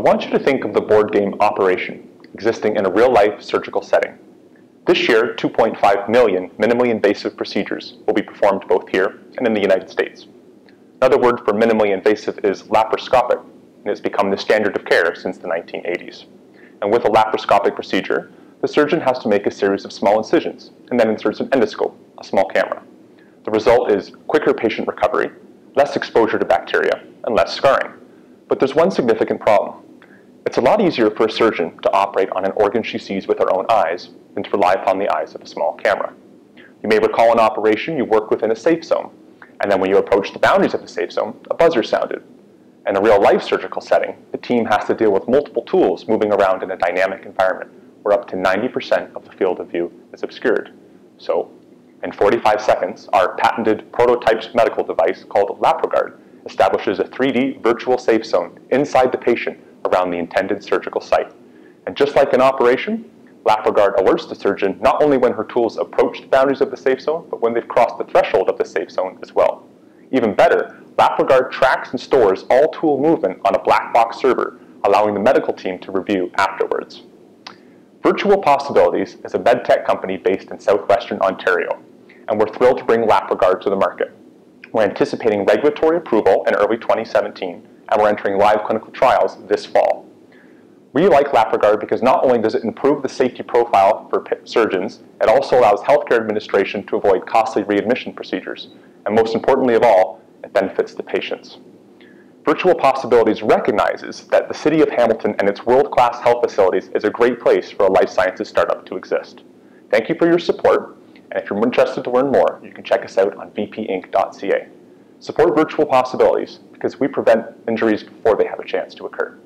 want you to think of the board game Operation, existing in a real-life surgical setting. This year, 2.5 million minimally invasive procedures will be performed both here and in the United States. Another word for minimally invasive is laparoscopic, and it's become the standard of care since the 1980s. And with a laparoscopic procedure, the surgeon has to make a series of small incisions and then inserts an endoscope, a small camera. The result is quicker patient recovery, less exposure to bacteria, and less scarring. But there's one significant problem. It's a lot easier for a surgeon to operate on an organ she sees with her own eyes than to rely upon the eyes of a small camera. You may recall an operation you worked within a safe zone, and then when you approached the boundaries of the safe zone, a buzzer sounded. In a real-life surgical setting, the team has to deal with multiple tools moving around in a dynamic environment where up to 90% of the field of view is obscured. So, in 45 seconds, our patented prototyped medical device called LaproGuard establishes a 3D virtual safe zone inside the patient around the intended surgical site. And just like an operation, LaproGuard alerts the surgeon not only when her tools approach the boundaries of the safe zone, but when they've crossed the threshold of the safe zone as well. Even better, LaproGuard tracks and stores all tool movement on a black box server, allowing the medical team to review afterwards. Virtual Possibilities is a medtech company based in southwestern Ontario, and we're thrilled to bring LaproGuard to the market. We're anticipating regulatory approval in early 2017, and we're entering live clinical trials this fall. We like LaproGuard because not only does it improve the safety profile for surgeons, it also allows healthcare administration to avoid costly readmission procedures. And most importantly of all, it benefits the patients. Virtual Possibilities recognizes that the City of Hamilton and its world-class health facilities is a great place for a life sciences startup to exist. Thank you for your support, and if you're interested to learn more, you can check us out on vpinc.ca. Support Virtual Possibilities because we prevent injuries before they have a chance to occur.